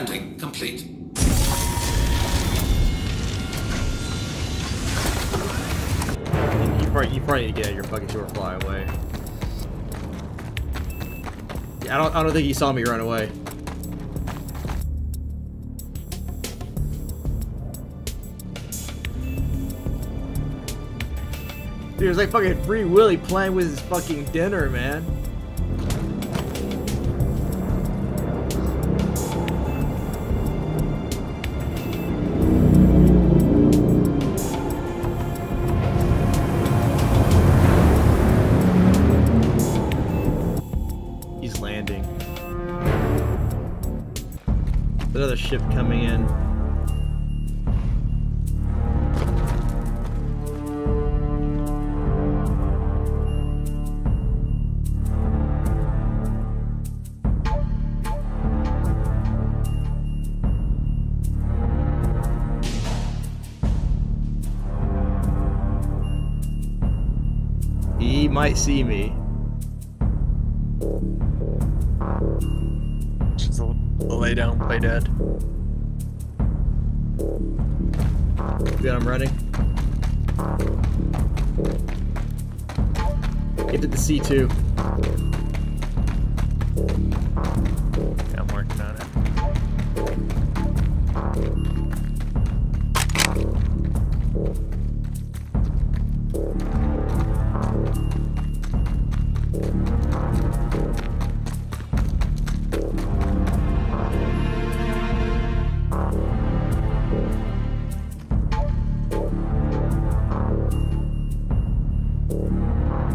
Landing complete. You probably, you probably need to get your fucking short fly away. Yeah, I don't, I don't think he saw me run away. Dude, it's like fucking Free Willy playing with his fucking dinner, man. Another ship coming in. He might see me. Just a, a lay down, play dead. Yeah, I'm running. Get to the C2. Yeah, I'm working on it.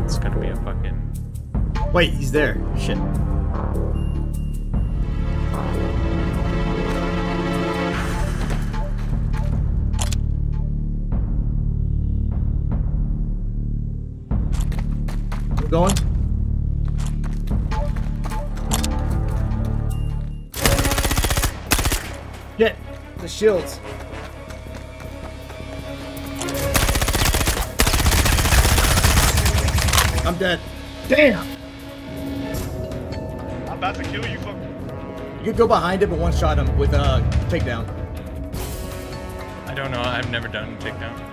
It's gonna be a fucking Wait, he's there. Shit. We're going? Shit! The shields. I'm dead. Damn! I'm about to kill you, fuck. You could go behind him and one shot him with a takedown. I don't know, I've never done a takedown.